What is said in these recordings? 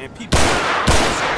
And people.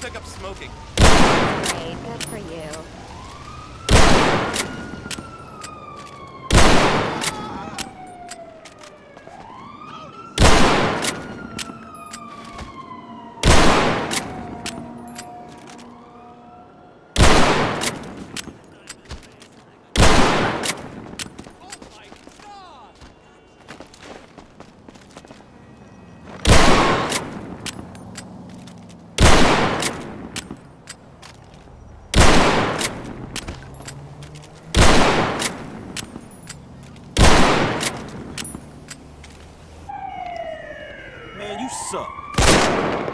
Pick up smoking. Hey, good for you. Man, you suck.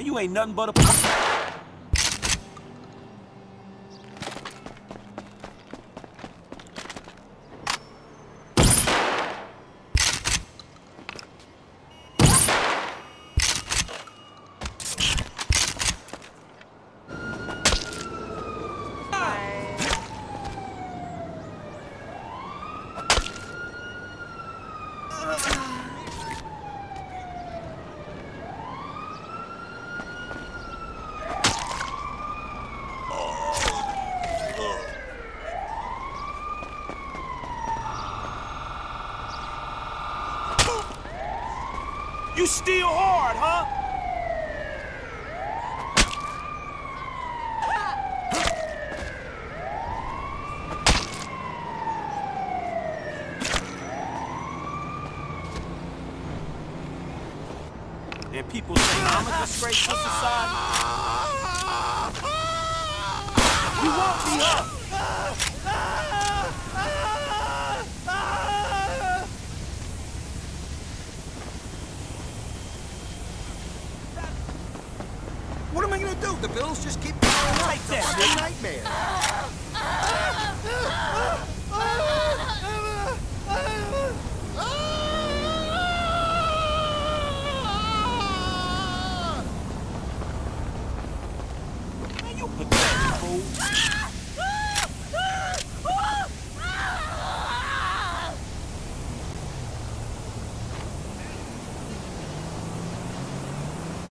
Man, you ain't nothing but a. You steal hard, huh? And people say I'm a disgrace to society. You won't be up. The bills just keep piling up. Take that, It's a nightmare. Man, you pathetic fool.